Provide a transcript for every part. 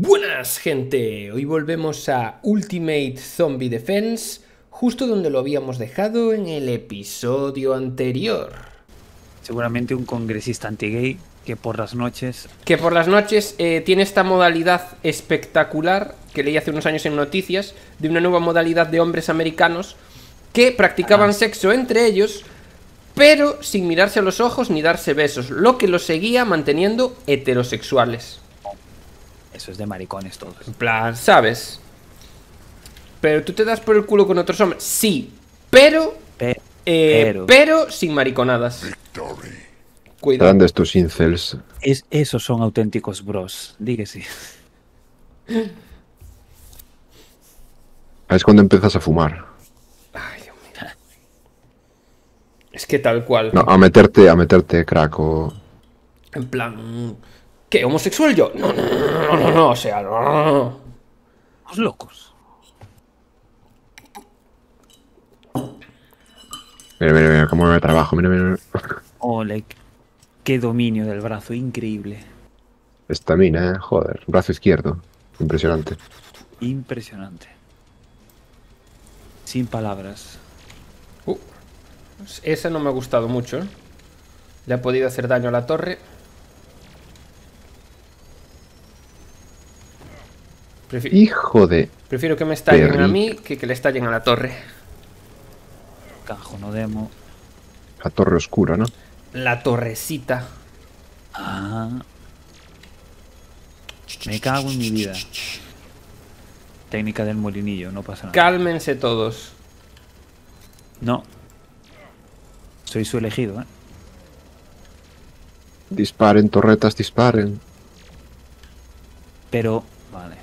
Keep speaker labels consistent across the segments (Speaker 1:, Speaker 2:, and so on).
Speaker 1: Buenas gente, hoy volvemos a Ultimate Zombie Defense, justo donde lo habíamos dejado en el episodio anterior.
Speaker 2: Seguramente un congresista anti-gay que por las noches...
Speaker 1: Que por las noches eh, tiene esta modalidad espectacular que leí hace unos años en noticias, de una nueva modalidad de hombres americanos que practicaban
Speaker 2: Ah.
Speaker 1: sexo entre ellos, pero sin mirarse a los ojos ni darse besos, lo que los seguía manteniendo heterosexuales.
Speaker 2: Eso es de maricones todos.
Speaker 1: En plan, ¿sabes? Pero tú te das por el culo con otros hombres. Sí, pero.
Speaker 2: Pe-
Speaker 1: eh,
Speaker 2: Pero.
Speaker 1: pero. sin mariconadas. Cuidado.
Speaker 3: Grandes tus incels.
Speaker 2: Es, esos son auténticos bros, dígase.
Speaker 3: Es cuando empiezas a fumar.
Speaker 1: Ay, Dios mío. Es que tal cual.
Speaker 3: No, a meterte, a meterte crack o...
Speaker 1: En plan. ¿Qué? ¿Homosexual yo? No, no, no, no, no, no, o sea, no, no, no.
Speaker 2: Los locos.
Speaker 3: Mira, mira, mira, cómo me trabajo, mira, mira. mira.
Speaker 2: Ole, qué dominio del brazo, increíble.
Speaker 3: Estamina, eh, joder. Brazo izquierdo. Impresionante.
Speaker 2: Impresionante. Sin palabras.
Speaker 1: Uh, esa no me ha gustado mucho. ¿eh? Le ha podido hacer daño a la torre. Prefi-
Speaker 3: Hijo de...
Speaker 1: Prefiero que me estallen a mí que que le estallen a la torre.
Speaker 2: Cajo, no demo.
Speaker 3: La torre oscura, ¿no?
Speaker 1: La torrecita.
Speaker 2: Ah. Me cago en mi vida. Técnica del molinillo, no pasa nada.
Speaker 1: Cálmense todos.
Speaker 2: No. Soy su elegido, ¿eh?
Speaker 3: Disparen, torretas, disparen.
Speaker 2: Pero, vale.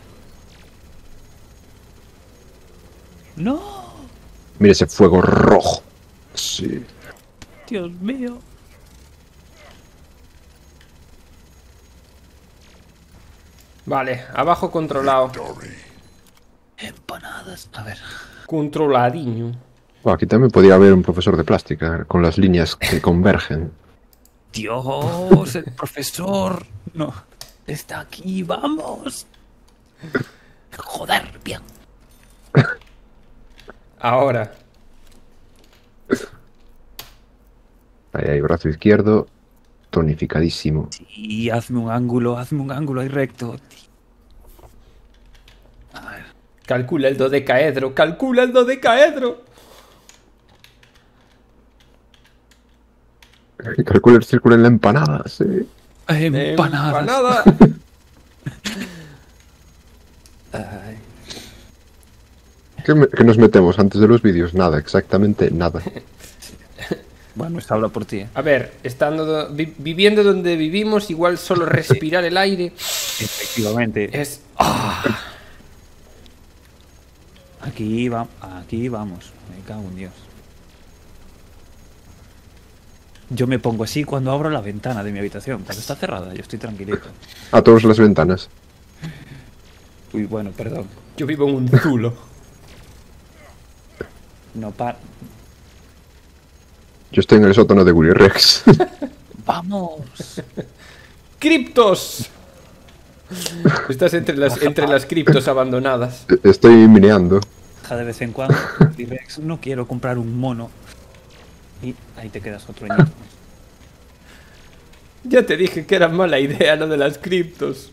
Speaker 2: ¡No!
Speaker 3: Mira ese fuego rojo. Sí.
Speaker 2: Dios mío.
Speaker 1: Vale, abajo controlado.
Speaker 2: Empanadas. A ver.
Speaker 1: Controladiño.
Speaker 3: Aquí también podría haber un profesor de plástica con las líneas que convergen.
Speaker 2: Dios, el profesor. No. Está aquí, vamos. Joder, bien.
Speaker 1: Ahora.
Speaker 3: Ahí hay brazo izquierdo. Tonificadísimo.
Speaker 2: Y hazme un ángulo, hazme un ángulo ahí recto. A ver.
Speaker 1: Calcula el dodecaedro. Calcula el dodecaedro.
Speaker 3: Calcula el círculo en la empanada, sí.
Speaker 2: Empanadas.
Speaker 1: Empanada.
Speaker 2: Ay.
Speaker 3: ¿Qué, me- qué nos metemos antes de los vídeos? Nada, exactamente nada.
Speaker 2: Bueno, esta habla por ti, ¿eh?
Speaker 1: A ver, estando do- vi- viviendo donde vivimos, igual solo respirar el aire
Speaker 2: Efectivamente.
Speaker 1: es. ¡Ah!
Speaker 2: Aquí va, aquí vamos. Me cago en Dios. Yo me pongo así cuando abro la ventana de mi habitación. Cuando está cerrada, yo estoy tranquilito.
Speaker 3: A todas las ventanas.
Speaker 2: Uy, bueno, perdón.
Speaker 1: Yo vivo en un zulo.
Speaker 2: No pa...
Speaker 3: Yo estoy en el sótano de Willy Rex.
Speaker 2: ¡Vamos!
Speaker 1: ¡Criptos! Estás entre las, entre las criptos abandonadas.
Speaker 3: estoy mineando.
Speaker 2: De vez en cuando. Direx, no quiero comprar un mono. Y ahí te quedas otro año.
Speaker 1: Ya te dije que era mala idea lo de las criptos.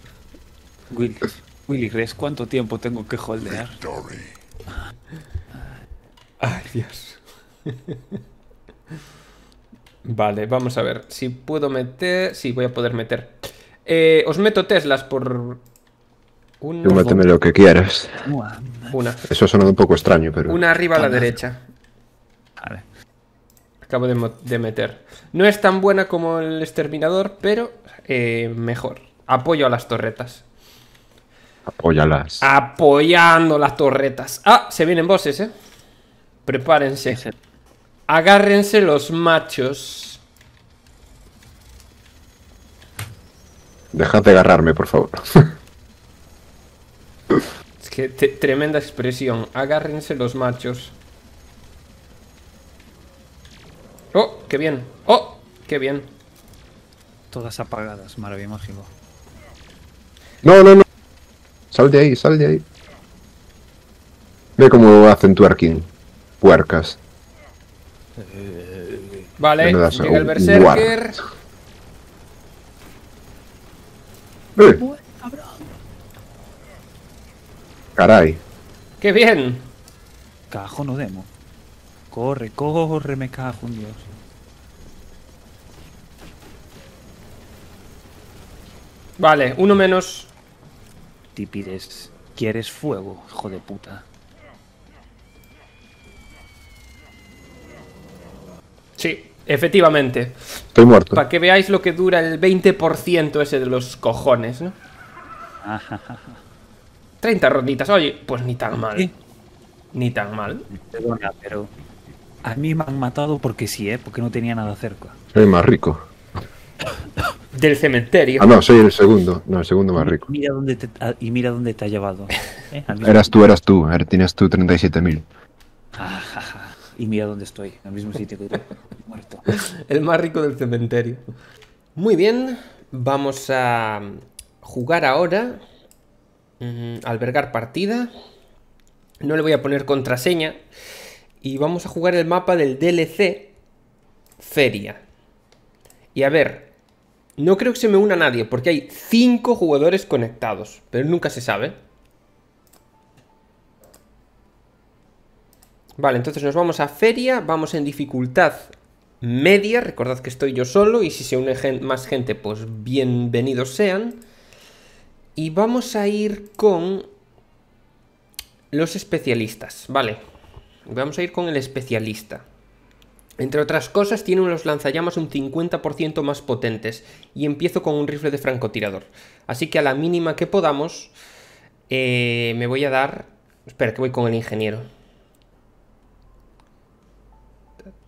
Speaker 2: Willy, Willy Rex, ¿cuánto tiempo tengo que holdear?
Speaker 1: Ay, Dios. Vale, vamos a ver. Si puedo meter. Sí, voy a poder meter. Eh, os meto Teslas por.
Speaker 3: Tú méteme lo que quieras.
Speaker 1: Una.
Speaker 3: Eso suena un poco extraño, pero...
Speaker 1: Una arriba a la derecha.
Speaker 2: Vale.
Speaker 1: Acabo de, de meter. No es tan buena como el exterminador, pero eh, mejor. Apoyo a las torretas.
Speaker 3: Apóyalas.
Speaker 1: Apoyando las torretas. Ah, se vienen bosses, eh. Prepárense. Agárrense los machos.
Speaker 3: Dejad de agarrarme, por favor.
Speaker 1: Es que te- tremenda expresión. Agárrense los machos. Oh, qué bien. Oh, qué bien.
Speaker 2: Todas apagadas, maravilla mágico.
Speaker 3: No, no, no. Sal de ahí, sal de ahí. Ve cómo hacen twerking. Puercas.
Speaker 1: Vale, llega el Berserker.
Speaker 3: Eh. Caray.
Speaker 1: ¡Qué bien!
Speaker 2: Cajo no demo. Corre, corre, me cajo en Dios.
Speaker 1: Vale, uno menos.
Speaker 2: Te pides. ¿Quieres fuego, hijo de puta?
Speaker 1: Sí, efectivamente.
Speaker 3: Estoy muerto.
Speaker 1: Para que veáis lo que dura el 20% ese de los cojones, ¿no? 30 ronditas, oye, pues ni tan mal.
Speaker 2: Sí.
Speaker 1: Ni tan mal.
Speaker 2: Perdona, pero. A mí me han matado porque sí, ¿eh? Porque no tenía nada cerca.
Speaker 3: Soy más rico.
Speaker 1: Del cementerio.
Speaker 3: Ah, no, soy el segundo. No, el segundo más rico.
Speaker 2: Mira dónde te, a- y mira dónde te ha llevado. ¿eh?
Speaker 3: Eras tú, eras tú. Er- Tienes tú 37.000.
Speaker 2: Ah. Y mira dónde estoy, al mismo sitio que tú. Muerto.
Speaker 1: El más rico del cementerio. Muy bien, vamos a jugar ahora. Mm, albergar partida. No le voy a poner contraseña. Y vamos a jugar el mapa del DLC Feria. Y a ver, no creo que se me una nadie, porque hay 5 jugadores conectados, pero nunca se sabe. Vale, entonces nos vamos a feria, vamos en dificultad media, recordad que estoy yo solo y si se une más gente, pues bienvenidos sean. Y vamos a ir con los especialistas, vale. Vamos a ir con el especialista. Entre otras cosas, tiene unos lanzallamas un 50% más potentes y empiezo con un rifle de francotirador. Así que a la mínima que podamos, eh, me voy a dar... Espera, que voy con el ingeniero.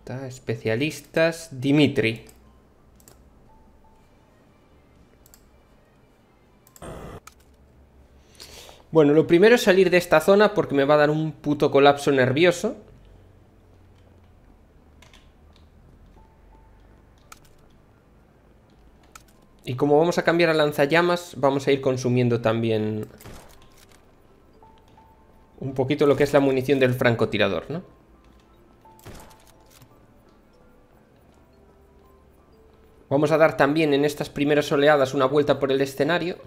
Speaker 1: Ta, Especialistas. Dimitri. Bueno, lo primero es salir de esta zona porque me va a dar un puto colapso nervioso. Y como vamos a cambiar a lanzallamas, vamos a ir consumiendo también un poquito lo que es la munición del francotirador, ¿no? Vamos a dar también en estas primeras oleadas una vuelta por el escenario.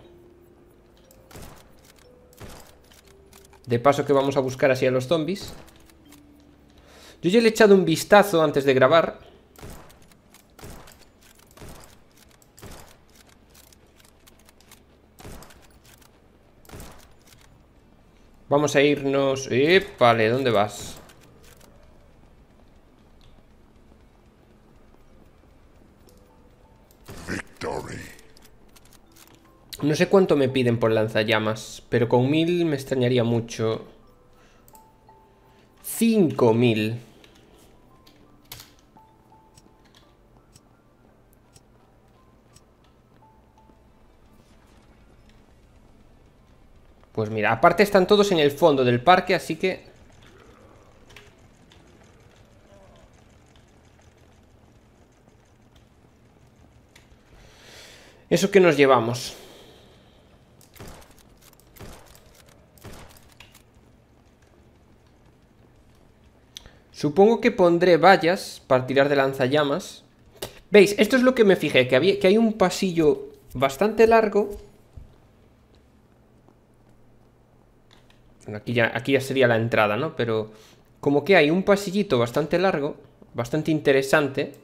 Speaker 1: De paso que vamos a buscar así a los zombies. Yo ya le he echado un vistazo antes de grabar. Vamos a irnos... Eh, vale, ¿dónde vas? No sé cuánto me piden por lanzallamas, pero con mil me extrañaría mucho. Cinco mil. Pues mira, aparte están todos en el fondo del parque, así que... ¿Eso que nos llevamos? Supongo que pondré vallas para tirar de lanzallamas. ¿Veis? Esto es lo que me fijé, que, había, que hay un pasillo bastante largo. Aquí ya, aquí ya sería la entrada, ¿no? Pero como que hay un pasillito bastante largo, bastante interesante.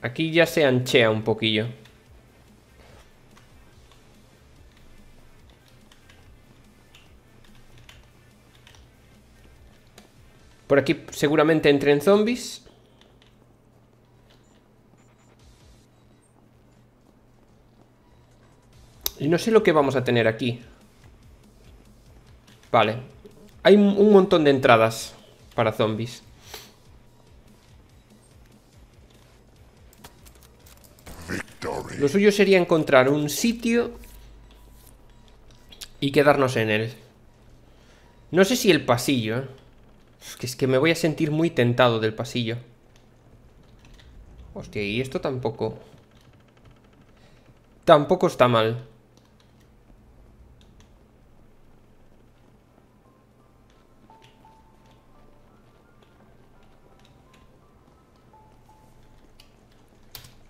Speaker 1: Aquí ya se anchea un poquillo. Por aquí seguramente entren zombies. Y no sé lo que vamos a tener aquí. Vale. Hay un montón de entradas para zombies. Lo suyo sería encontrar un sitio y quedarnos en él. No sé si el pasillo, ¿eh? Que, es que me voy a sentir muy tentado del pasillo. Hostia, y esto tampoco... Tampoco está mal.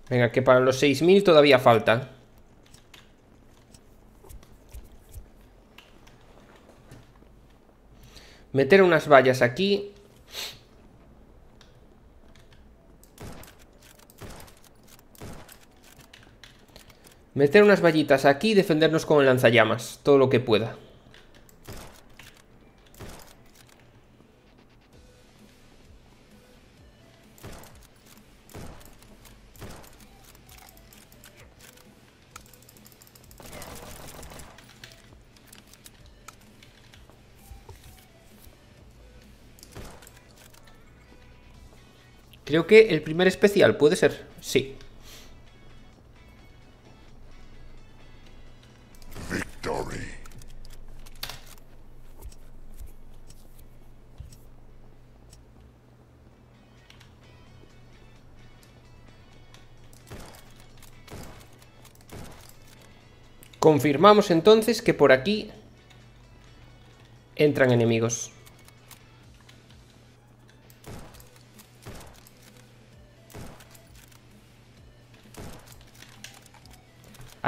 Speaker 1: Venga, que para los 6.000 todavía falta. Meter unas vallas aquí. Meter unas vallitas aquí y defendernos con el lanzallamas. Todo lo que pueda. Creo que el primer especial puede ser. Sí.
Speaker 4: Victory.
Speaker 1: Confirmamos entonces que por aquí entran enemigos.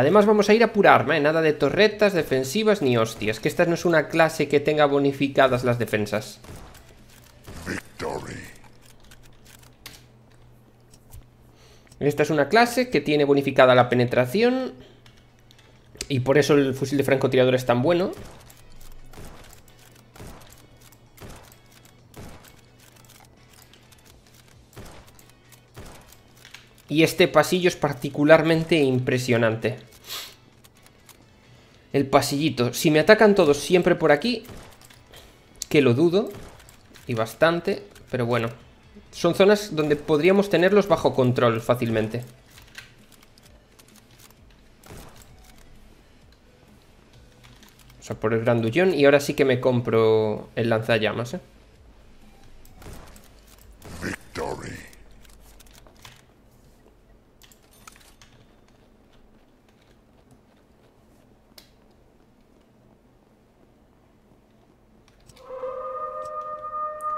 Speaker 1: Además vamos a ir a pura arma, ¿eh? nada de torretas, defensivas ni hostias, que esta no es una clase que tenga bonificadas las defensas.
Speaker 4: Victory.
Speaker 1: Esta es una clase que tiene bonificada la penetración y por eso el fusil de francotirador es tan bueno. Y este pasillo es particularmente impresionante. El pasillito. Si me atacan todos siempre por aquí, que lo dudo, y bastante, pero bueno. Son zonas donde podríamos tenerlos bajo control fácilmente. O sea, por el grandullón. Y ahora sí que me compro el lanzallamas, ¿eh?
Speaker 4: Victory.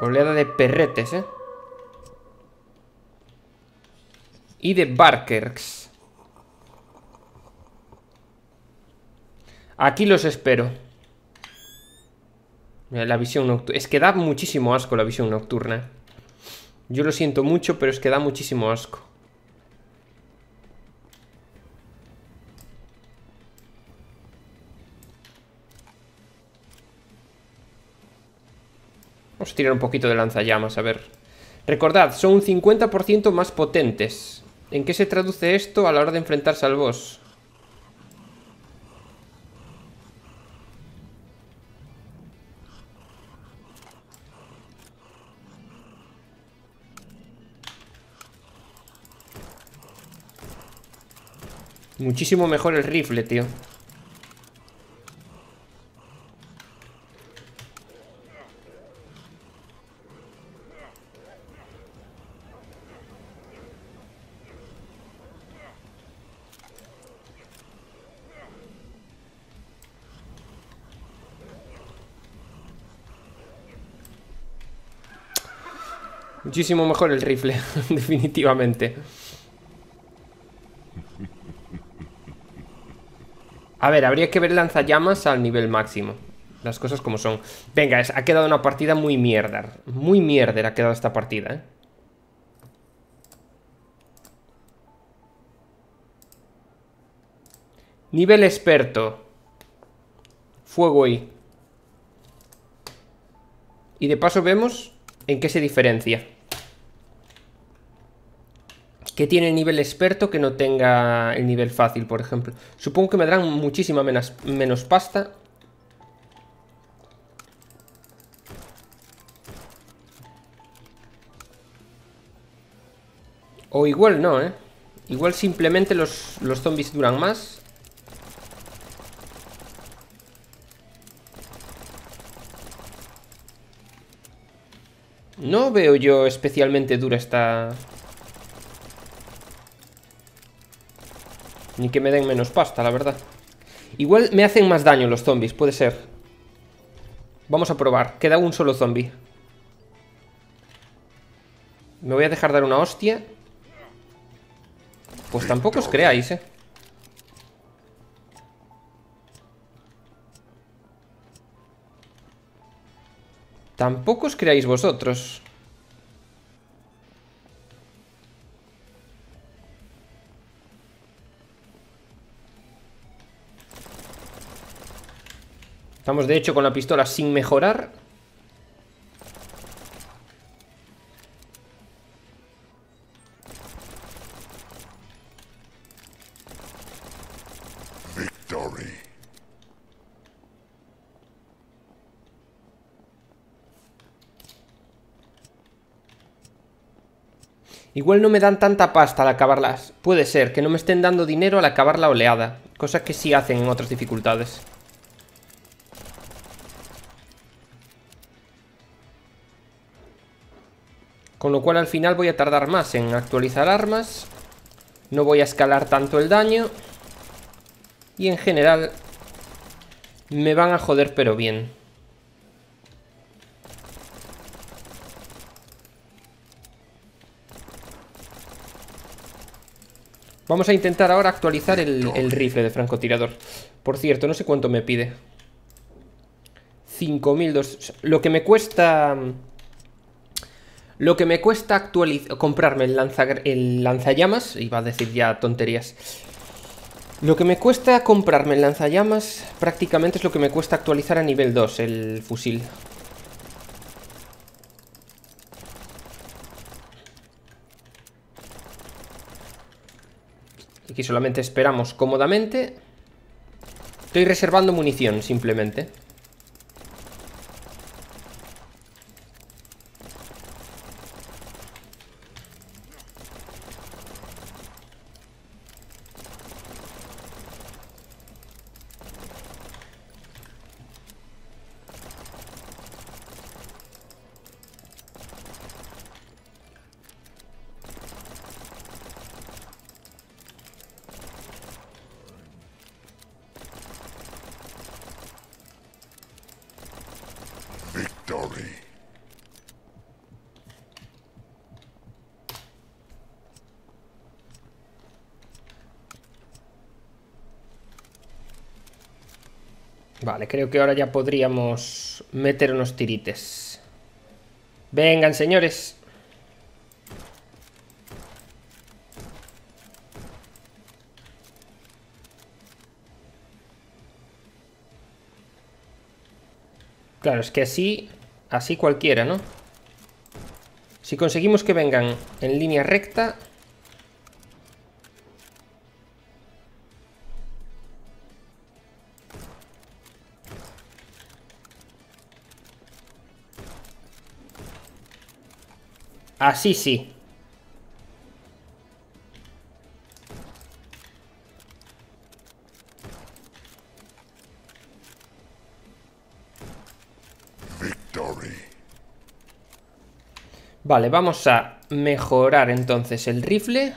Speaker 1: Oleada de perretes, ¿eh? Y de Barkers. Aquí los espero. La visión nocturna. Es que da muchísimo asco la visión nocturna. Yo lo siento mucho, pero es que da muchísimo asco. Vamos a tirar un poquito de lanzallamas, a ver. Recordad, son un 50% más potentes. ¿En qué se traduce esto a la hora de enfrentarse al boss? Muchísimo mejor el rifle, tío. Muchísimo mejor el rifle, definitivamente. A ver, habría que ver lanzallamas al nivel máximo. Las cosas como son. Venga, es- ha quedado una partida muy mierda. Muy mierda ha quedado esta partida, ¿eh? Nivel experto. Fuego ahí. Y de paso vemos en qué se diferencia. ¿Qué tiene el nivel experto que no tenga el nivel fácil, por ejemplo? Supongo que me darán muchísima menos, menos pasta. O igual no, ¿eh? Igual simplemente los, los zombies duran más. veo yo especialmente dura esta... Ni que me den menos pasta, la verdad. Igual me hacen más daño los zombies, puede ser. Vamos a probar. Queda un solo zombie. Me voy a dejar dar una hostia. Pues tampoco os creáis, eh. Tampoco os creáis vosotros. Estamos de hecho con la pistola sin mejorar.
Speaker 4: Victory.
Speaker 1: Igual no me dan tanta pasta al acabarlas. Puede ser que no me estén dando dinero al acabar la oleada. Cosa que sí hacen en otras dificultades. Con lo cual al final voy a tardar más en actualizar armas. No voy a escalar tanto el daño. Y en general me van a joder pero bien. Vamos a intentar ahora actualizar el, rifle de francotirador. Por cierto, no sé cuánto me pide. 5.200... Lo que me cuesta... Lo que me cuesta. Comprarme el lanzallamas... Iba a decir ya tonterías. Lo que me cuesta comprarme el lanzallamas prácticamente es lo que me cuesta actualizar a nivel 2 el fusil. Aquí solamente esperamos cómodamente. Estoy reservando munición, simplemente. Creo que ahora ya podríamos meter unos tirites. Vengan, señores. Claro, es que así, así cualquiera, ¿no? Si conseguimos que vengan en línea recta... Así sí.
Speaker 4: Victory.
Speaker 1: Vale, vamos a mejorar entonces el rifle.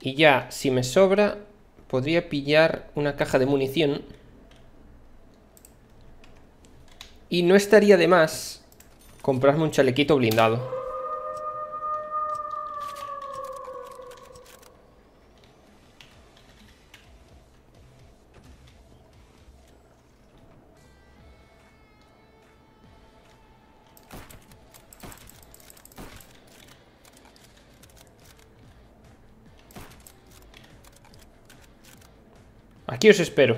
Speaker 1: Y ya, si me sobra, podría pillar una caja de munición. Y no estaría de más comprarme un chalequito blindado. Aquí os espero.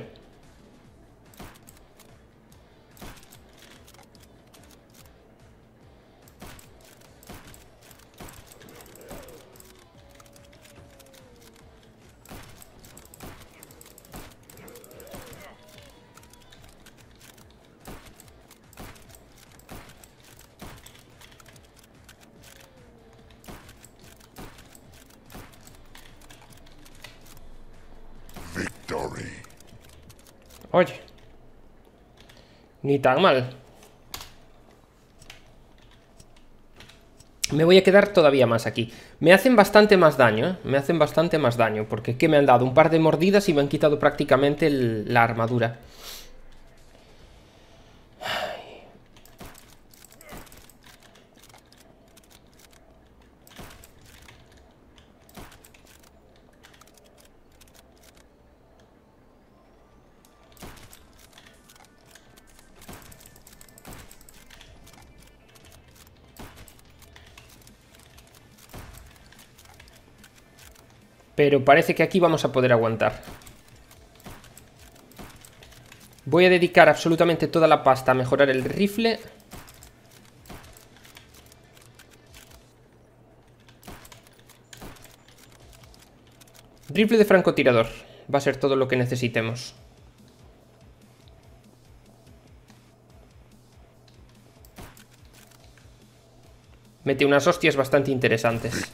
Speaker 1: Ni tan mal. Me voy a quedar todavía más aquí. Me hacen bastante más daño, ¿eh? Me hacen bastante más daño, porque ¿qué me han dado? Un par de mordidas y me han quitado prácticamente la armadura. Pero parece que aquí vamos a poder aguantar. Voy a dedicar absolutamente toda la pasta a mejorar el rifle. Rifle de francotirador. Va a ser todo lo que necesitemos. Mete unas hostias bastante interesantes.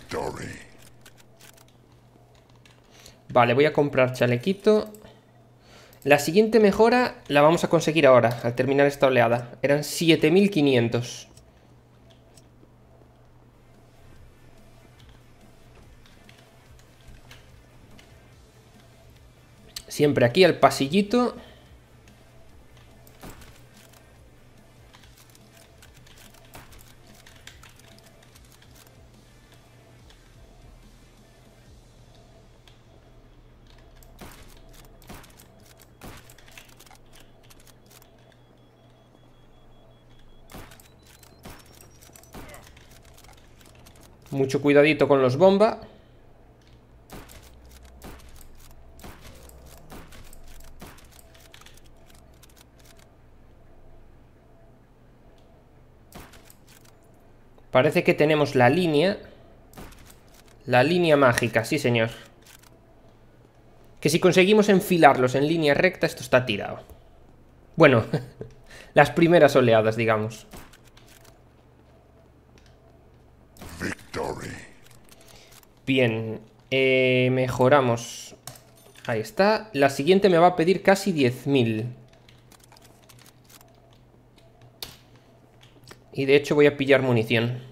Speaker 1: Vale, voy a comprar chalequito. La siguiente mejora la vamos a conseguir ahora, al terminar esta oleada. Eran 7500. Siempre aquí al pasillito. Mucho cuidadito con los bomba. Parece que tenemos la línea. La línea mágica, sí señor. Que si conseguimos enfilarlos en línea recta, esto está tirado. Bueno, las primeras oleadas, digamos.
Speaker 4: Victory.
Speaker 1: Bien, eh, mejoramos. Ahí está. La siguiente me va a pedir casi 10.000. Y de hecho voy a pillar munición.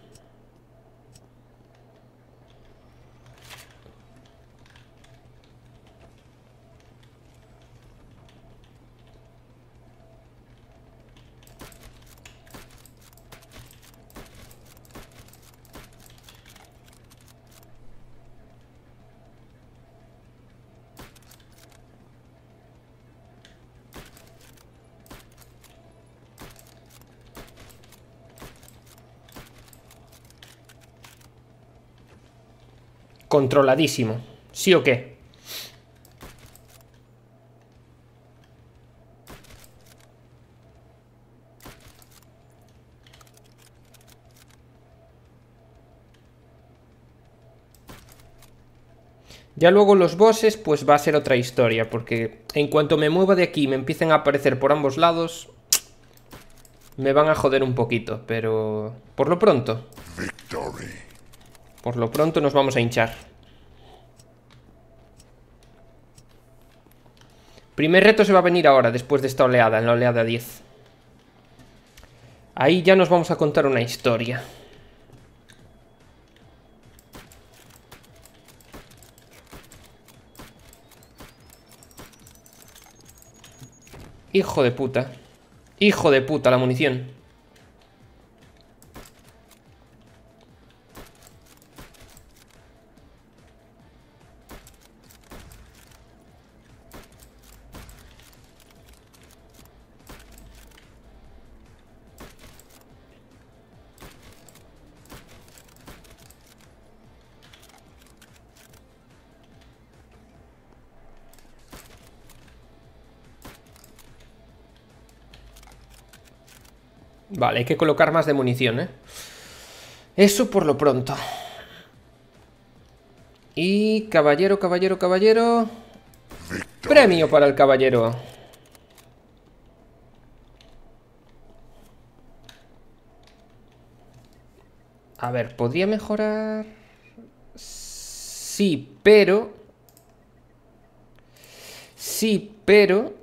Speaker 1: Controladísimo. ¿Sí o qué? Ya luego los bosses, pues va a ser otra historia, porque en cuanto me mueva de aquí y me empiecen a aparecer por ambos lados, me van a joder un poquito, pero por lo pronto. Por lo pronto nos vamos a hinchar. Primer reto se va a venir ahora, después de esta oleada, en la oleada 10. Ahí ya nos vamos a contar una historia. Hijo de puta. Hijo de puta la munición. Vale, hay que colocar más de munición, ¿eh? Eso por lo pronto. Y caballero, caballero, caballero. Premio para el caballero. A ver, ¿podría mejorar? Sí, pero... Sí, pero...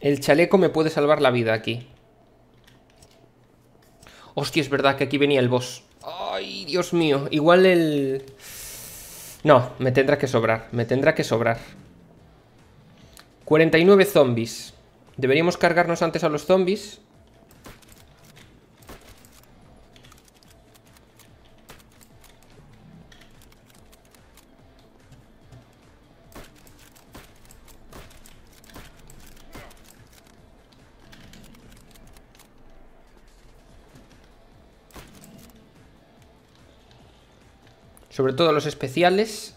Speaker 1: El chaleco me puede salvar la vida aquí. Hostia, es verdad que aquí venía el boss. Ay, Dios mío. Igual el... No, me tendrá que sobrar. Me tendrá que sobrar. 49 zombies. Deberíamos cargarnos antes a los zombies. Sobre todo los especiales.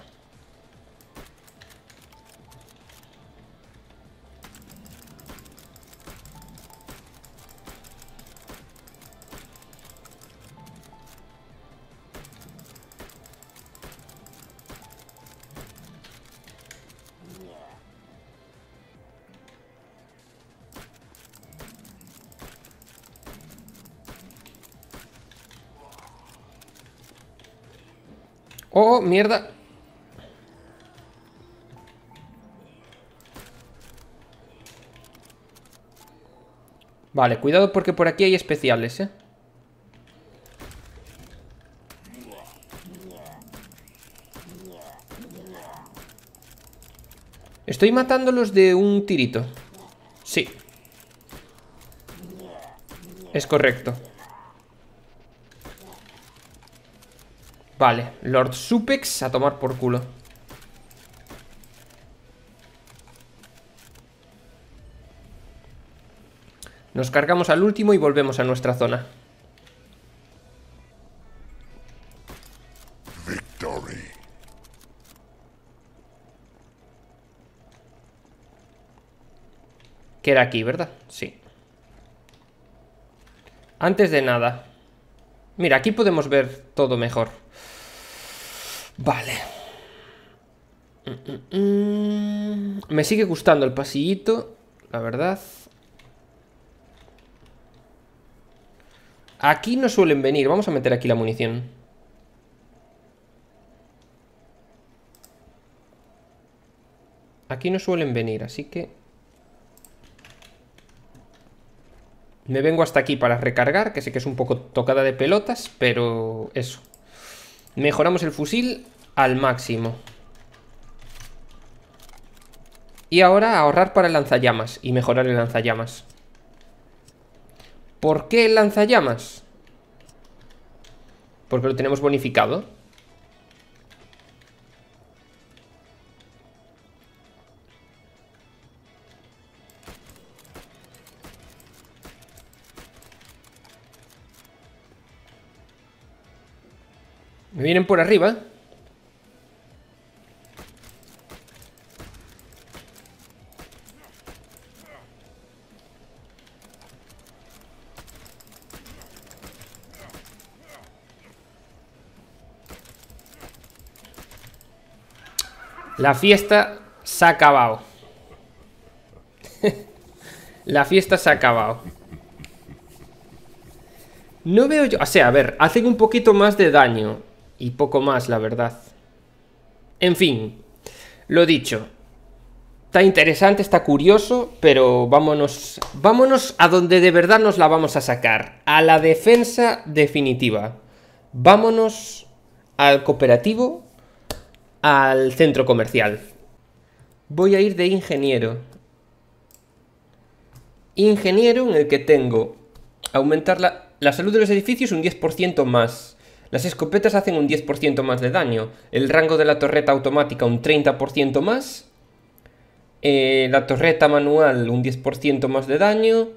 Speaker 1: Vale, cuidado porque por aquí hay especiales, ¿eh? Estoy matándolos de un tirito. Sí. Es correcto. Vale, Lord Supex a tomar por culo. Nos cargamos al último y volvemos a nuestra zona.
Speaker 4: Victory.
Speaker 1: Que era aquí, ¿verdad? Sí. Antes de nada. Mira, aquí podemos ver todo mejor. Vale. Mm, mm, mm. Me sigue gustando el pasillito, la verdad. Aquí no suelen venir. Vamos a meter aquí la munición. Aquí no suelen venir, así que... Me vengo hasta aquí para recargar, que sé que es un poco tocada de pelotas, pero eso. Mejoramos el fusil al máximo. Y ahora ahorrar para el lanzallamas y mejorar el lanzallamas. ¿Por qué lanzallamas? Porque lo tenemos bonificado. Me vienen por arriba. La fiesta se ha acabado. La fiesta se ha acabado. No veo yo... O sea, a ver, hacen un poquito más de daño. Y poco más, la verdad. En fin, lo dicho. Está interesante, está curioso, pero vámonos, vámonos a donde de verdad nos la vamos a sacar. A la defensa definitiva. Vámonos al cooperativo, al centro comercial. Voy a ir de ingeniero. Ingeniero en el que tengo aumentar la, la salud de los edificios un 10% más. Las escopetas hacen un 10% más de daño. El rango de la torreta automática un 30% más. Eh, la torreta manual un 10% más de daño.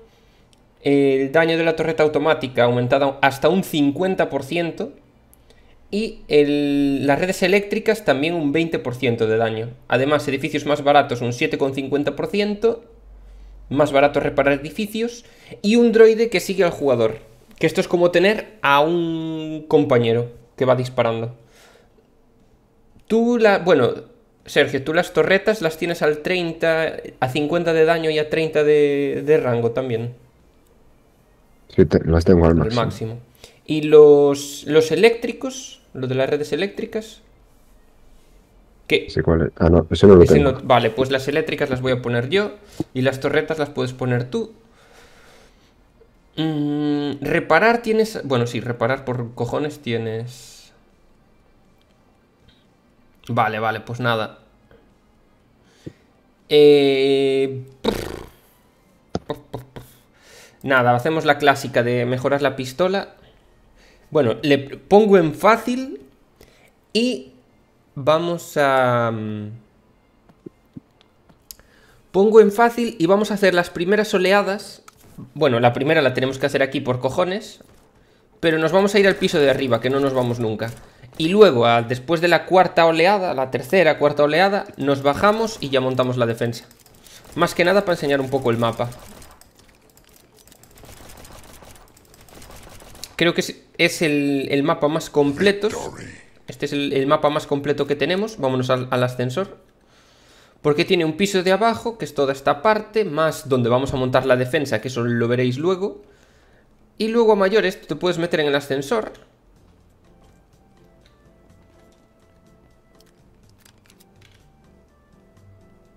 Speaker 1: El daño de la torreta automática aumentado hasta un 50%. Y el- las redes eléctricas también un 20% de daño. Además, edificios más baratos un 7,50%. Más barato reparar edificios. Y un droide que sigue al jugador. Que esto es como tener a un compañero que va disparando. Tú la... Bueno, Sergio, tú las torretas las tienes al 30, a 50 de daño y a 30 de, de rango también.
Speaker 3: Sí, te- las tengo al
Speaker 1: Al
Speaker 3: máximo.
Speaker 1: máximo. Y los, los eléctricos, los de las redes eléctricas. ¿Qué?
Speaker 3: Sí, ¿cuál es? Ah, no, ese no lo
Speaker 1: Ese
Speaker 3: tengo.
Speaker 1: no- vale, pues las eléctricas las voy a poner yo. Y las torretas las puedes poner tú. Mm, reparar tienes... Bueno, sí, reparar por cojones tienes... Vale, vale, pues nada. Eh... Nada, hacemos la clásica de mejorar la pistola. Bueno, le pongo en fácil y vamos a... mm, Pongo en fácil y vamos a hacer las primeras oleadas. Bueno, la primera la tenemos que hacer aquí por cojones. Pero nos vamos a ir al piso de arriba, que no nos vamos nunca. Y luego, después de la cuarta oleada, la tercera, cuarta oleada, nos bajamos y ya montamos la defensa. Más que nada para enseñar un poco el mapa. Creo que es, es el, el mapa más completo. Este es el, el mapa más completo que tenemos. Vámonos al, al ascensor. Porque tiene un piso de abajo, que es toda esta parte, más donde vamos a montar la defensa, que eso lo veréis luego. Y luego a mayores, te puedes meter en el ascensor.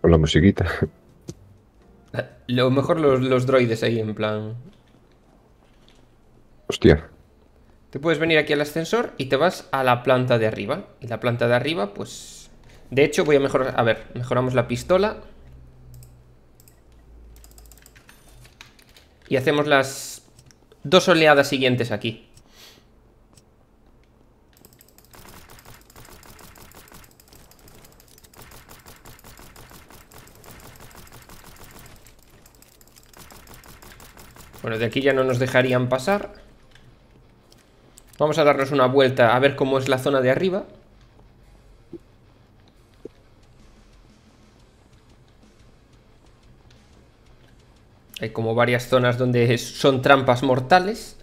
Speaker 3: Con la musiquita.
Speaker 1: Lo mejor los, los droides ahí, en plan...
Speaker 3: Hostia.
Speaker 1: Te puedes venir aquí al ascensor y te vas a la planta de arriba. Y la planta de arriba, pues... De hecho, voy a mejorar... A ver, mejoramos la pistola. Y hacemos las dos oleadas siguientes aquí. Bueno, de aquí ya no nos dejarían pasar. Vamos a darnos una vuelta a ver cómo es la zona de arriba. Hay como varias zonas donde son trampas mortales.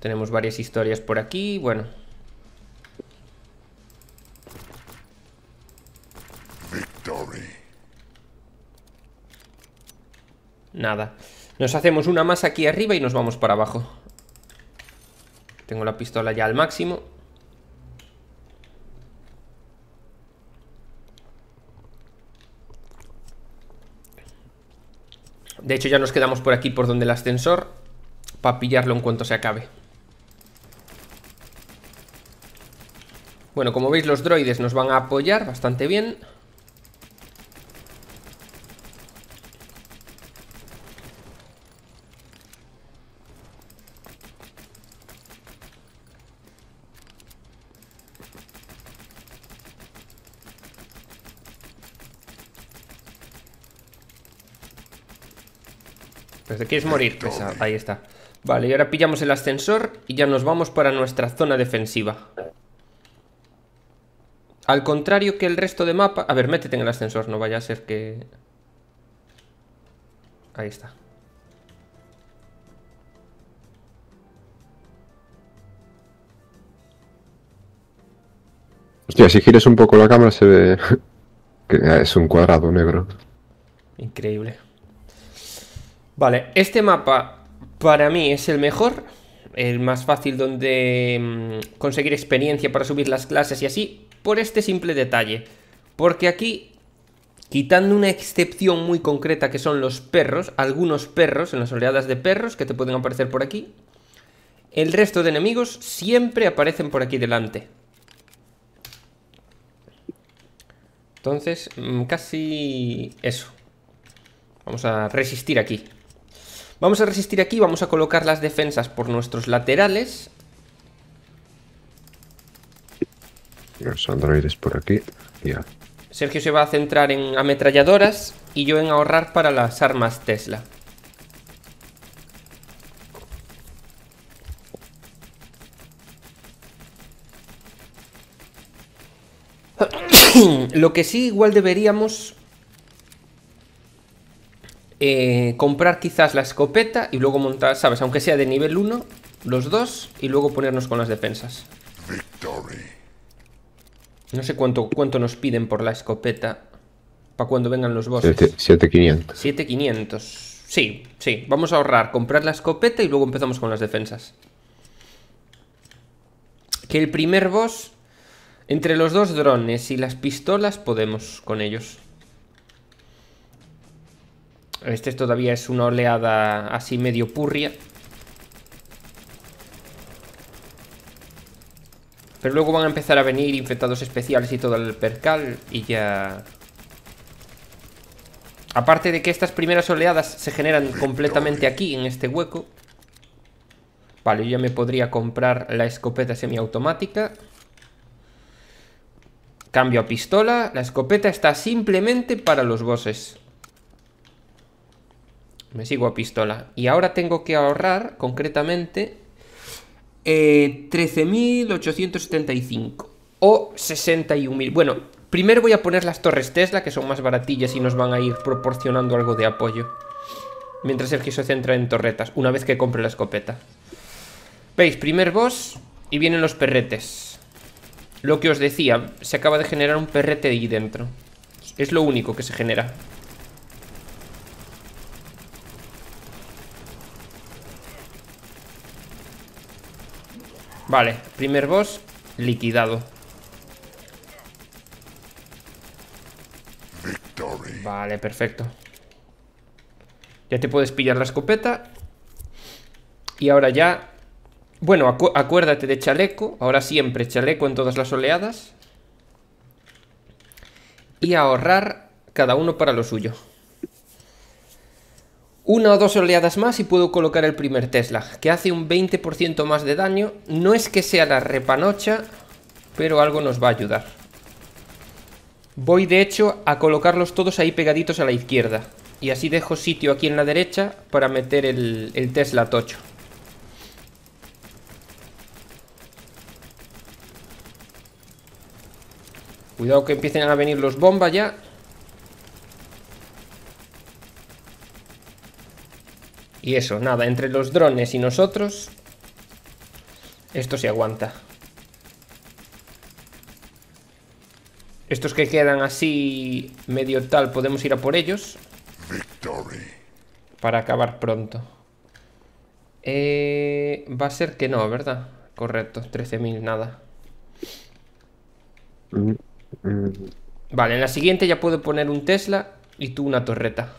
Speaker 1: Tenemos varias historias por aquí, bueno.
Speaker 4: Victory.
Speaker 1: Nada. Nos hacemos una más aquí arriba y nos vamos para abajo. Tengo la pistola ya al máximo. De hecho ya nos quedamos por aquí por donde el ascensor para pillarlo en cuanto se acabe. Bueno, como veis los droides nos van a apoyar bastante bien. Te quieres morir, pesado. Ahí está. Vale, y ahora pillamos el ascensor y ya nos vamos para nuestra zona defensiva. Al contrario que el resto de mapa... A ver, métete en el ascensor, no vaya a ser que... Ahí está.
Speaker 3: Hostia, si giras un poco la cámara se ve que es un cuadrado negro.
Speaker 1: Increíble. Vale, este mapa para mí es el mejor, el más fácil donde mm, conseguir experiencia para subir las clases y así, por este simple detalle. Porque aquí, quitando una excepción muy concreta que son los perros, algunos perros en las oleadas de perros que te pueden aparecer por aquí, el resto de enemigos siempre aparecen por aquí delante. Entonces, mm, casi eso. Vamos a resistir aquí. Vamos a resistir aquí, vamos a colocar las defensas por nuestros laterales.
Speaker 3: Los androides por aquí. Ya.
Speaker 1: Sergio se va a centrar en ametralladoras y yo en ahorrar para las armas Tesla. Lo que sí igual deberíamos eh, comprar quizás la escopeta y luego montar, ¿sabes? Aunque sea de nivel 1, los dos y luego ponernos con las defensas.
Speaker 4: Victory.
Speaker 1: No sé cuánto, cuánto nos piden por la escopeta para cuando vengan los bosses.
Speaker 3: 7500.
Speaker 1: 7500. Sí, sí. Vamos a ahorrar, comprar la escopeta y luego empezamos con las defensas. Que el primer boss, entre los dos drones y las pistolas, podemos con ellos. Este todavía es una oleada así medio purria. Pero luego van a empezar a venir infectados especiales y todo el percal y ya... Aparte de que estas primeras oleadas se generan completamente aquí, en este hueco. Vale, yo ya me podría comprar la escopeta semiautomática. Cambio a pistola. La escopeta está simplemente para los bosses. Me sigo a pistola. Y ahora tengo que ahorrar, concretamente, eh, 13.875. O 61.000. Bueno, primero voy a poner las torres Tesla, que son más baratillas y nos van a ir proporcionando algo de apoyo. Mientras el que se centra en torretas, una vez que compre la escopeta. ¿Veis? Primer boss y vienen los perretes. Lo que os decía, se acaba de generar un perrete ahí dentro. Es lo único que se genera. Vale, primer boss liquidado.
Speaker 4: Victory.
Speaker 1: Vale, perfecto. Ya te puedes pillar la escopeta. Y ahora ya... Bueno, acu acuérdate de chaleco. Ahora siempre chaleco en todas las oleadas. Y ahorrar cada uno para lo suyo. Una o dos oleadas más y puedo colocar el primer Tesla, que hace un 20% más de daño. No es que sea la repanocha, pero algo nos va a ayudar. Voy de hecho a colocarlos todos ahí pegaditos a la izquierda. Y así dejo sitio aquí en la derecha para meter el, el Tesla tocho. Cuidado que empiecen a venir los bombas ya. Y eso, nada, entre los drones y nosotros Esto se aguanta Estos que quedan así medio tal Podemos ir a por ellos
Speaker 4: Victory.
Speaker 1: Para acabar pronto eh, Va a ser que no, ¿verdad? Correcto, 13.000, nada
Speaker 3: Mm, mm.
Speaker 1: Vale, en la siguiente ya puedo poner un Tesla Y tú una torreta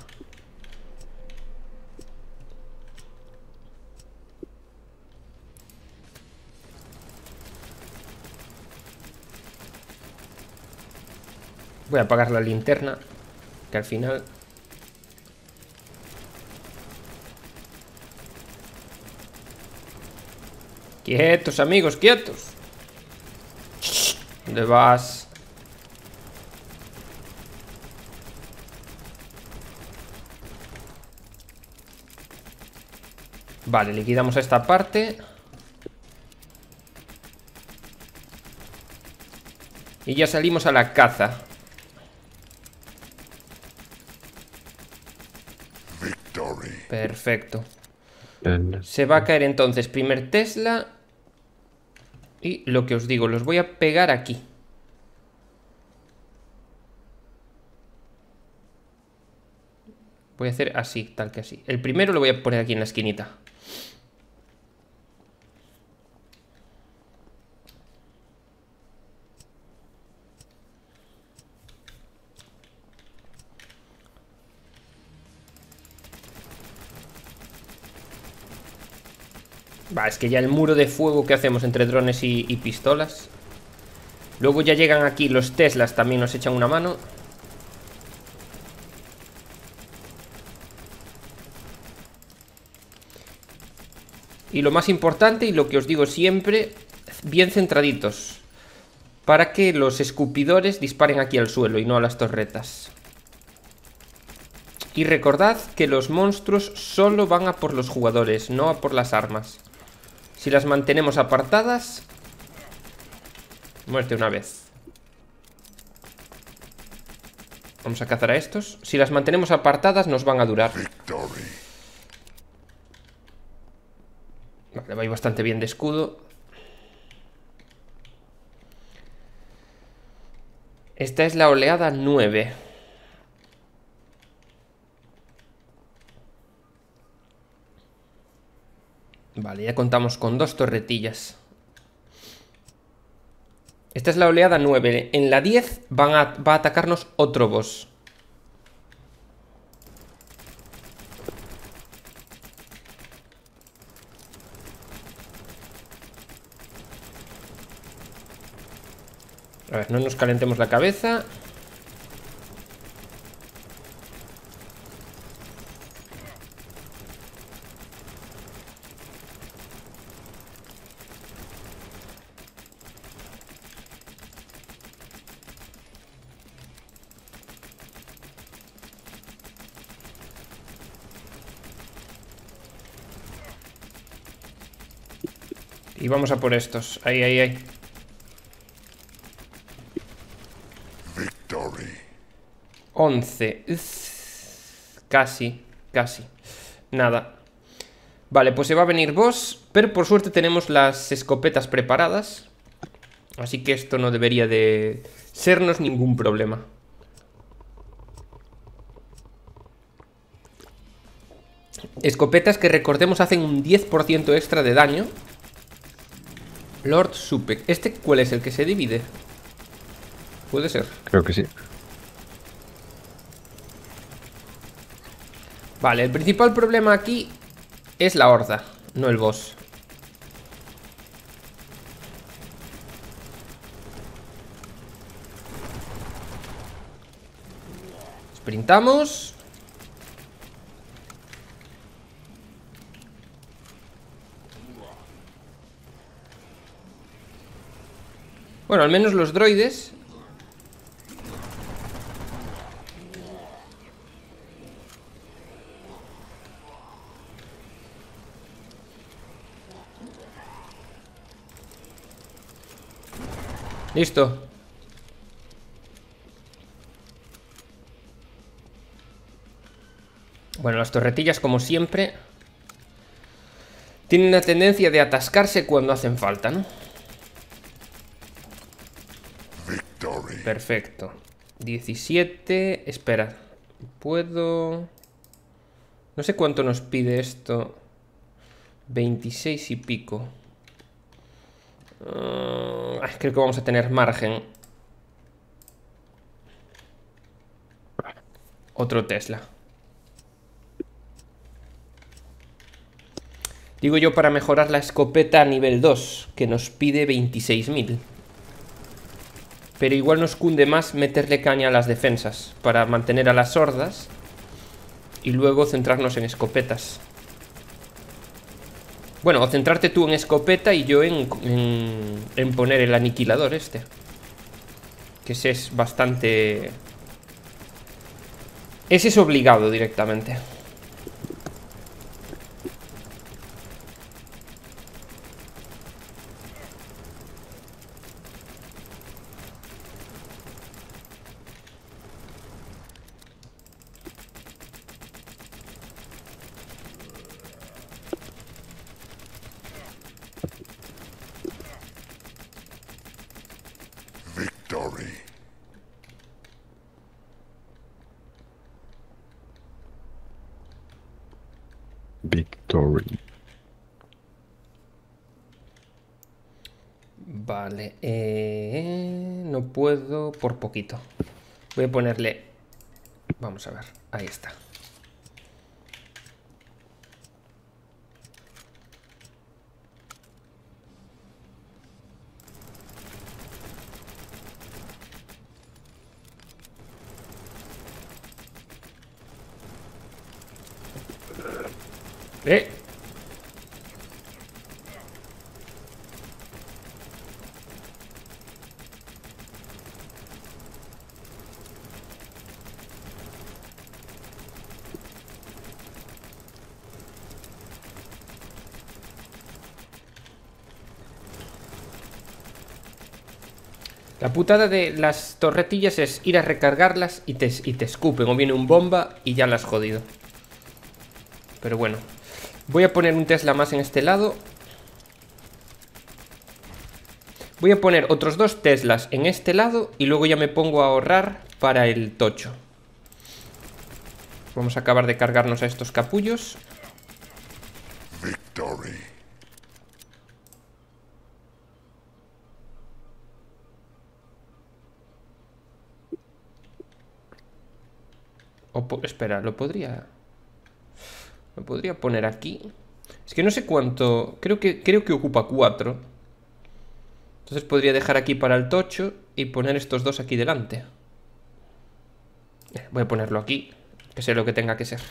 Speaker 1: Voy a apagar la linterna Que al final Quietos, amigos, quietos. ¿Dónde vas? Vale, liquidamos esta parte. Y ya salimos a la caza
Speaker 4: Victory.
Speaker 1: Perfecto. Se va a caer entonces primer Tesla Y lo que os digo, los voy a pegar aquí. Voy a hacer así, tal que así. El primero lo voy a poner aquí en la esquinita Es que ya el muro de fuego que hacemos entre drones y, y pistolas. Luego ya llegan aquí los Teslas, también nos echan una mano. Y lo más importante, y lo que os digo siempre, bien centraditos. Para que los escupidores disparen aquí al suelo y no a las torretas. Y recordad que los monstruos solo van a por los jugadores, no a por las armas. Si las mantenemos apartadas... Muerte una vez. Vamos a cazar a estos. Si las mantenemos apartadas nos van a durar. Vale, va bastante bien de escudo. Esta es la oleada 9. Vale, ya contamos con dos torretillas. Esta es la oleada 9. En la 10 van va a atacarnos otro boss. A ver, no nos calentemos la cabeza. Vamos a por estos. Ahí, ahí, ahí.
Speaker 4: Victory.
Speaker 1: 11. Uf, Casi, casi. Nada. Vale, pues se va a venir boss, pero por suerte tenemos las escopetas preparadas. Así que esto no debería de sernos ningún problema. Escopetas que recordemos hacen un 10% extra de daño. Lord Supek. ¿Este cuál es el que se divide? Puede ser.
Speaker 3: Creo que sí.
Speaker 1: Vale, el principal problema aquí es la horda, no el boss. Sprintamos. Bueno, al menos los droides Listo. Bueno, las torretillas, como siempre, tienen la tendencia de atascarse cuando hacen falta, ¿no? Perfecto. 17... Espera. Puedo... No sé cuánto nos pide esto. 26 y pico. Ah, creo que vamos a tener margen. Otro Tesla. Digo yo para mejorar la escopeta a nivel 2, que nos pide 26.000. Pero igual nos cunde más meterle caña a las defensas, para mantener a las hordas y luego centrarnos en escopetas. Bueno, o centrarte tú en escopeta y yo en, en, en poner el aniquilador este. Que ese es bastante... Ese es obligado directamente.
Speaker 4: Victory.
Speaker 3: Victory.
Speaker 1: Vale, eh, no puedo por poquito. Voy a ponerle... Vamos a ver, ahí está. ¡Eh! La putada de las torretillas es ir a recargarlas y te, escupen o viene un bomba y ya las has jodido. Pero bueno. Voy a poner un Tesla más en este lado. Voy a poner otros dos Teslas en este lado y luego ya me pongo a ahorrar para el tocho. Vamos a acabar de cargarnos a estos capullos. Espera, lo podría... Lo podría poner aquí. Es que no sé cuánto... Creo que, creo que ocupa 4. Entonces podría dejar aquí para el tocho y poner estos dos aquí delante. Eh, Voy a ponerlo aquí, que sea lo que tenga que ser.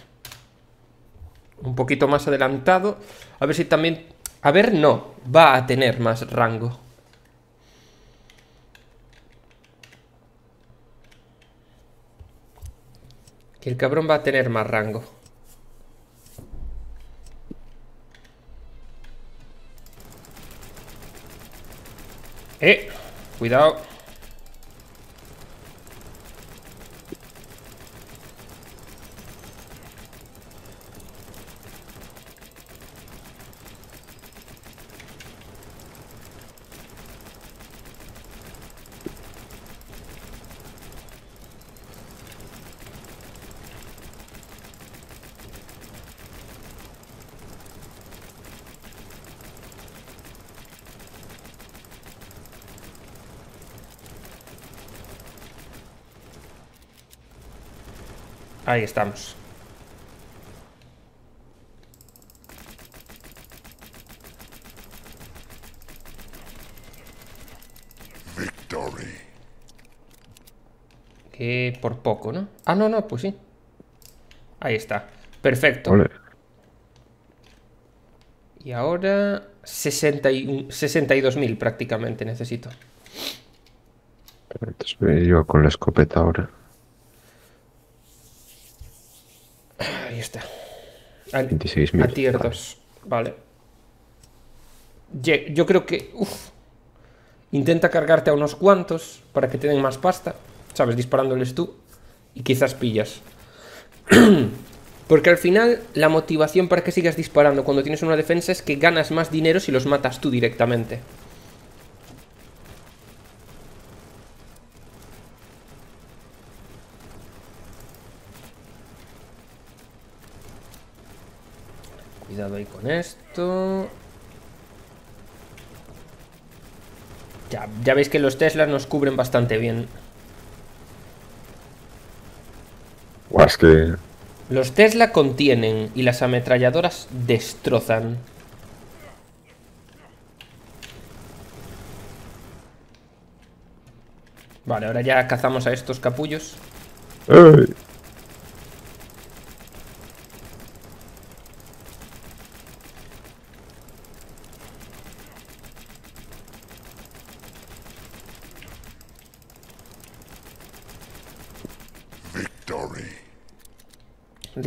Speaker 1: Un poquito más adelantado. A ver si también... A ver, no. Va a tener más rango. Que el cabrón va a tener más rango. Eh, cuidado. Ahí estamos.
Speaker 4: Victory.
Speaker 1: Que por poco, ¿no? Ah, no, no, pues sí. Ahí está. Perfecto.
Speaker 3: Ole.
Speaker 1: Y ahora 61 62.000 prácticamente necesito.
Speaker 3: Entonces voy yo con la escopeta ahora.
Speaker 1: Ahí está. A,
Speaker 3: 26.000.
Speaker 1: a tier
Speaker 3: Vale.
Speaker 1: 2. Vale. Yo creo que... uf, intenta cargarte a unos cuantos para que te den más pasta. ¿Sabes? Disparándoles tú. Y quizás pillas. Porque al final la motivación para que sigas disparando cuando tienes una defensa es que ganas más dinero si los matas tú directamente. Cuidado ahí con esto. Ya, ya veis que los Teslas nos cubren bastante bien.
Speaker 3: Buah, es que
Speaker 1: Los Tesla contienen y las ametralladoras destrozan. Vale, ahora ya cazamos a estos capullos.
Speaker 3: ¡Ey!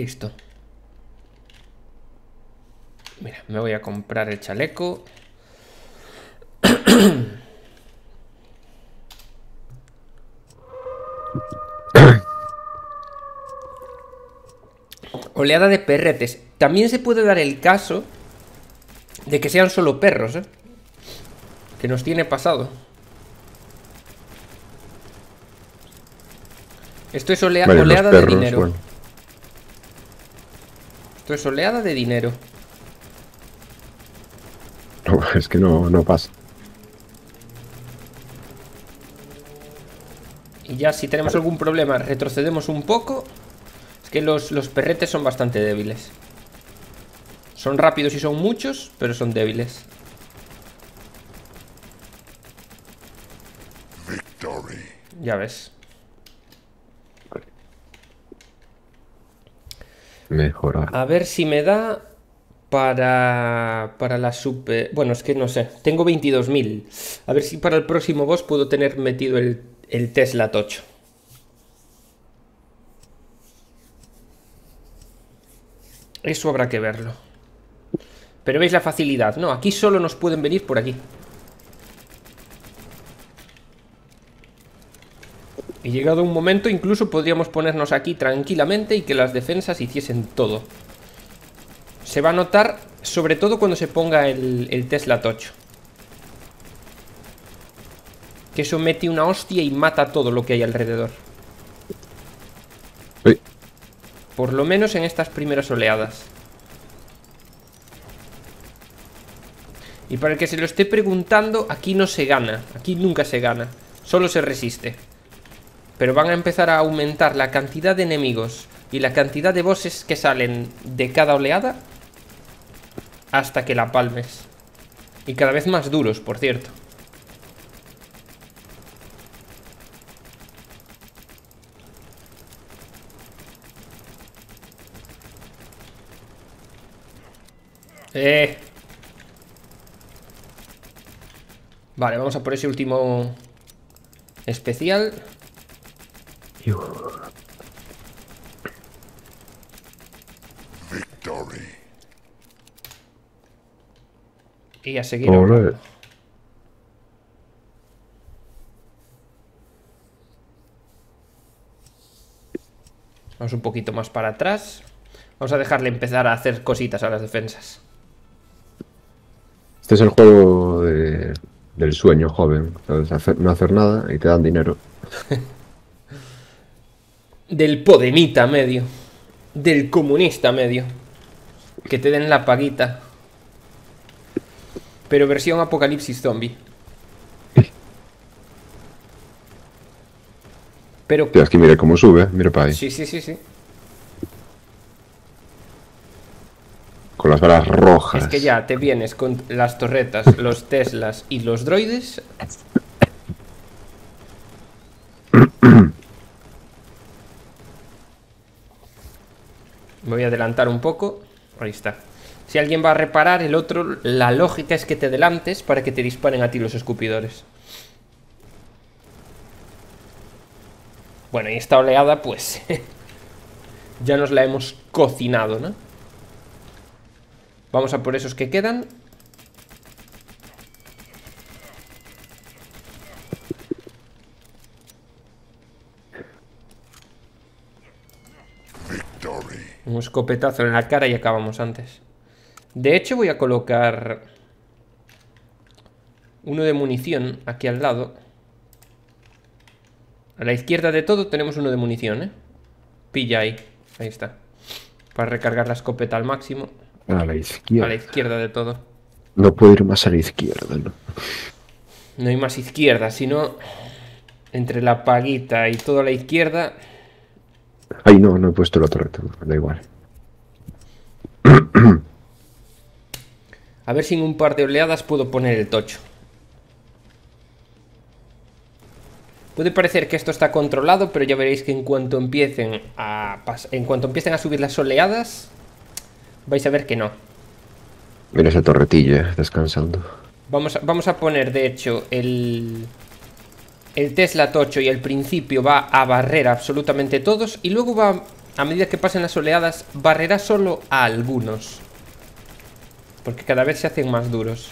Speaker 1: Listo. Mira, me voy a comprar el chaleco. Oleada de perretes. También se puede dar el caso de que sean solo perros, ¿eh? Que nos tiene pasado. Esto es olea-
Speaker 3: Vale, los
Speaker 1: oleada de dinero.
Speaker 3: bueno.
Speaker 1: Esto es oleada de dinero.
Speaker 3: No, es que no, no pasa.
Speaker 1: Y ya si tenemos algún problema retrocedemos un poco. Es que los, los perretes son bastante débiles. Son rápidos y son muchos, pero son débiles.
Speaker 4: Victory.
Speaker 1: Ya ves. A ver si me da para, para la super... Bueno, es que no sé. Tengo 22.000. A ver si para el próximo boss puedo tener metido el, el Tesla Tocho. Eso habrá que verlo. Pero veis la facilidad, ¿no? Aquí solo nos pueden venir por aquí. Y llegado un momento, incluso podríamos ponernos aquí tranquilamente y que las defensas hiciesen todo. Se va a notar, sobre todo cuando se ponga el, el Tesla Tocho. Que eso mete una hostia y mata todo lo que hay alrededor. Por lo menos en estas primeras oleadas. Y para el que se lo esté preguntando, aquí no se gana. Aquí nunca se gana. Solo se resiste pero van a empezar a aumentar la cantidad de enemigos y la cantidad de bosses que salen de cada oleada hasta que la palmes. Y cada vez más duros, por cierto. Eh. Vale, vamos a por ese último especial.
Speaker 4: Victory.
Speaker 1: Y a seguir. Vamos un poquito más para atrás. Vamos a dejarle empezar a hacer cositas a las defensas.
Speaker 3: Este es el juego de- del sueño joven. no hacer nada y te dan dinero.
Speaker 1: Del podemita medio. Del comunista medio. Que te den la paguita. Pero versión apocalipsis zombie. Pero...
Speaker 3: Tío, es que mire cómo sube. Mire para ahí.
Speaker 1: Sí, sí, sí, sí.
Speaker 3: Con las balas rojas.
Speaker 1: Es que ya te vienes con las torretas, los Teslas y los droides. Me voy a adelantar un poco. Ahí está. Si alguien va a reparar, el otro, la lógica es que te adelantes para que te disparen a ti los escupidores. Bueno, y esta oleada, pues. ya nos la hemos cocinado, ¿no? Vamos a por esos que quedan. Un escopetazo en la cara y acabamos antes. De hecho, voy a colocar uno de munición aquí al lado. A la izquierda de todo tenemos uno de munición, ¿eh? Pilla ahí. Ahí está. Para recargar la escopeta al máximo.
Speaker 3: A la
Speaker 1: A la
Speaker 3: izquierda.
Speaker 1: izquierda de todo.
Speaker 3: No puedo ir más a la izquierda, ¿no?
Speaker 1: No hay más izquierda, sino entre la paguita y toda la izquierda.
Speaker 3: Ay, no, no he puesto la torreta. Da igual.
Speaker 1: A ver si en un par de oleadas puedo poner el tocho. Puede parecer que esto está controlado, pero ya veréis que en cuanto empiecen a en cuanto empiecen a subir las oleadas, vais a ver que no.
Speaker 3: Mira esa torretilla descansando.
Speaker 1: Vamos a, vamos a poner, de hecho, el el Tesla Tocho y el principio va a barrer absolutamente todos y luego va, a medida que pasen las oleadas, barrerá solo a algunos. Porque cada vez se hacen más duros.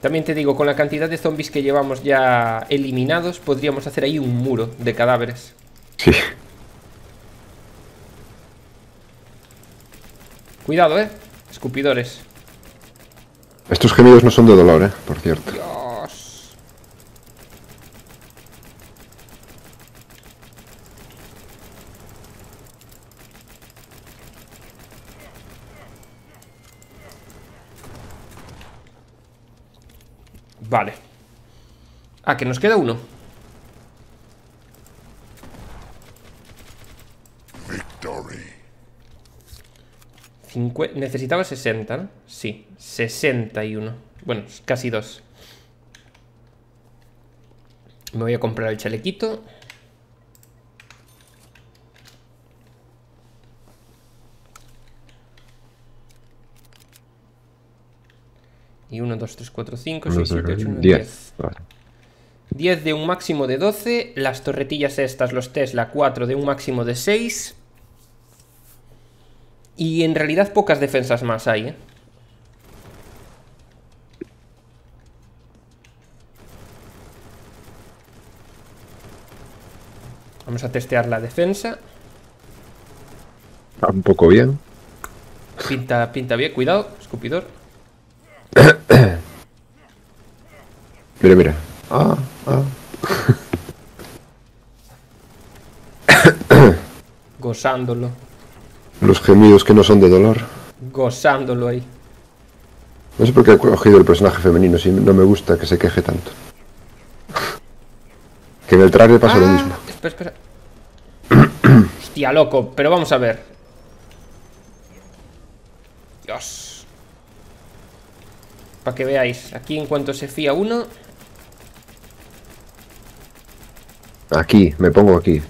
Speaker 1: También te digo, con la cantidad de zombies que llevamos ya eliminados, podríamos hacer ahí un muro de cadáveres.
Speaker 3: Sí.
Speaker 1: Cuidado, eh. Escupidores.
Speaker 3: Estos gemidos no son de dolor, ¿eh? Por cierto.
Speaker 1: Vale. Ah, que nos queda uno. 50, necesitaba 60, ¿no? Sí, 61. Bueno, casi dos. Me voy a comprar el chalequito. Y 1, 2, 3, 4, 5, 6, 7, 8, 9, 10.
Speaker 3: 10
Speaker 1: de un máximo de 12. Las torretillas estas, los Tesla, 4 de un máximo de 6. Y en realidad pocas defensas más hay, ¿eh? Vamos a testear la defensa.
Speaker 3: Va un poco bien.
Speaker 1: Pinta, pinta bien. Cuidado, escupidor.
Speaker 3: Mira, mira. Ah, ah.
Speaker 1: Gozándolo.
Speaker 3: Los gemidos que no son de dolor.
Speaker 1: Gozándolo ahí.
Speaker 3: No sé por qué he cogido el personaje femenino si no me gusta que se queje tanto. Que en el trailer pasa lo
Speaker 1: Ah,
Speaker 3: mismo.
Speaker 1: Espera, espera. Hostia, loco. Pero vamos a ver. Dios. Para que veáis. Aquí en cuanto se fía uno...
Speaker 3: Aquí, me pongo aquí.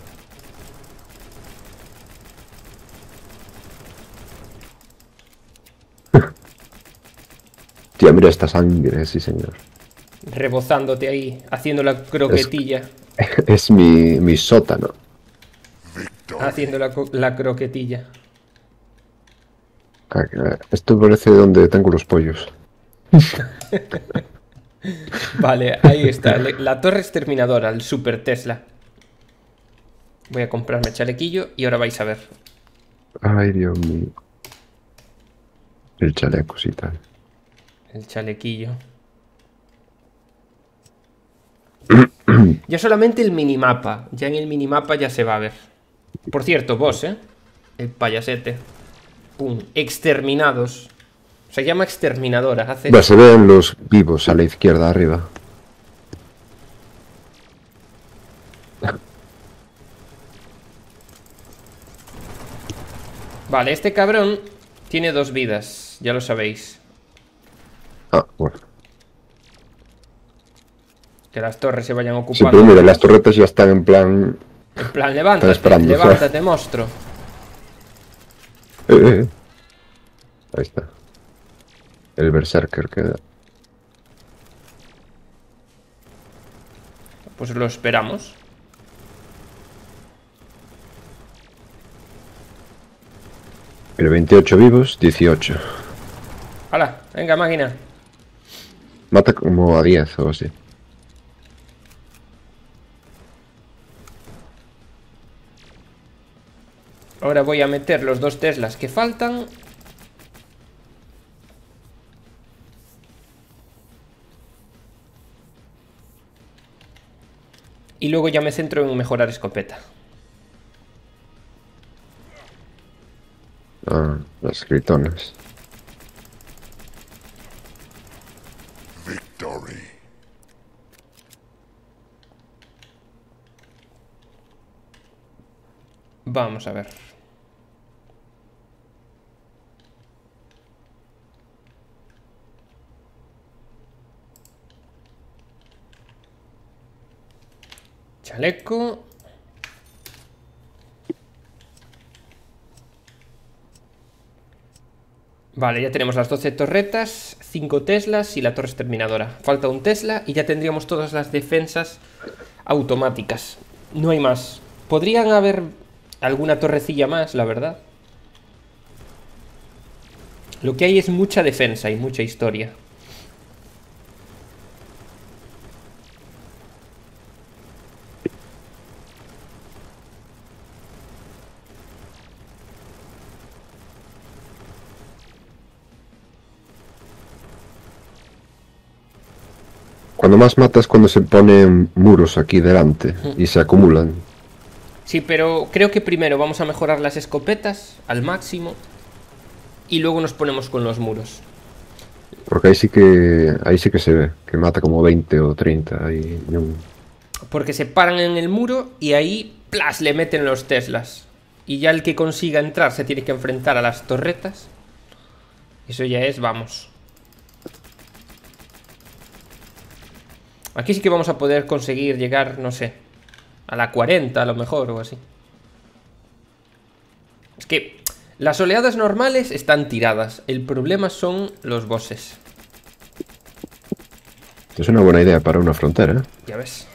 Speaker 3: Hostia, mira esta sangre, sí señor.
Speaker 1: Rebozándote ahí, haciendo la croquetilla.
Speaker 3: Es mi, mi sótano.
Speaker 1: Haciendo la, la croquetilla.
Speaker 3: Ah, que- Esto parece donde tengo los pollos.
Speaker 1: Vale, ahí está. La torre exterminadora, el Super Tesla. Voy a comprarme chalequillo y ahora vais a ver.
Speaker 3: Ay, Dios mío. El chaleco, sí, tal.
Speaker 1: El chalequillo. ya solamente el minimapa. Ya en el minimapa ya se va a ver. Por cierto, vos, ¿eh? El payasete. Pum. Exterminados. Se llama exterminadora. Hace...
Speaker 3: Va, se ven los vivos a la izquierda arriba.
Speaker 1: Vale, este cabrón tiene dos vidas. Ya lo sabéis.
Speaker 3: Ah, bueno.
Speaker 1: Que las torres se vayan
Speaker 3: Sí,
Speaker 1: ocupando.
Speaker 3: pero mira, las torretas ya están en plan...
Speaker 1: En plan, levántate, levántate, monstruo.
Speaker 3: Eh, eh, eh. Ahí está. El Berserker queda.
Speaker 1: Pues lo esperamos.
Speaker 3: El 28 vivos, 18.
Speaker 1: ¡Hala! Venga, máquina.
Speaker 3: Mata como a 10 o así.
Speaker 1: Ahora voy a meter los dos Teslas que faltan. Y luego ya me centro en mejorar escopeta.
Speaker 3: Ah, las gritonas.
Speaker 1: Vamos a ver. Chaleco. Vale, ya tenemos las 12 torretas, 5 Teslas y la torre exterminadora. Falta un Tesla y ya tendríamos todas las defensas automáticas. No hay más. Podrían haber alguna torrecilla más, la verdad. Lo que hay es mucha defensa y mucha historia.
Speaker 3: Cuando más matas cuando se ponen muros aquí delante y se acumulan.
Speaker 1: Sí, pero creo que primero vamos a mejorar las escopetas al máximo y luego nos ponemos con los muros.
Speaker 3: Porque ahí sí que ahí sí que se ve, que mata como 20 o 30 ahí
Speaker 1: Porque se paran en el muro y ahí, ¡plas!, le meten los Teslas. Y ya el que consiga entrar se tiene que enfrentar a las torretas. Eso ya es, vamos. Aquí sí que vamos a poder conseguir llegar, no sé, a la 40 a lo mejor o así. Es que las oleadas normales están tiradas. El problema son los bosses.
Speaker 3: Es una buena idea para una frontera. ¿eh?
Speaker 1: Ya ves.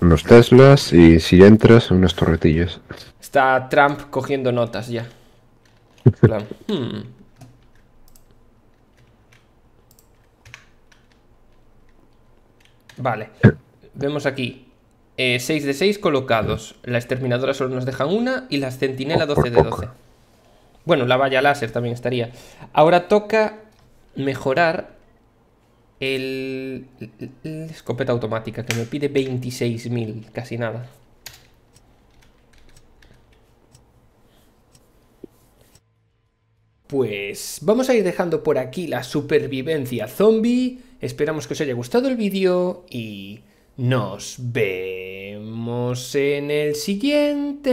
Speaker 3: Unos Teslas y si entras, unas torretillas.
Speaker 1: Está Trump cogiendo notas ya. Hmm. Vale. Vemos aquí 6 de 6 colocados. La exterminadora solo nos dejan una y las centinela
Speaker 3: Oh,
Speaker 1: 12 de
Speaker 3: por
Speaker 1: 12.
Speaker 3: poco.
Speaker 1: Bueno, la valla láser también estaría. Ahora toca mejorar el, el- el escopeta automática que me pide 26.000, casi nada. Pues vamos a ir dejando por aquí la supervivencia zombie. Esperamos que os haya gustado el vídeo y nos vemos en el siguiente.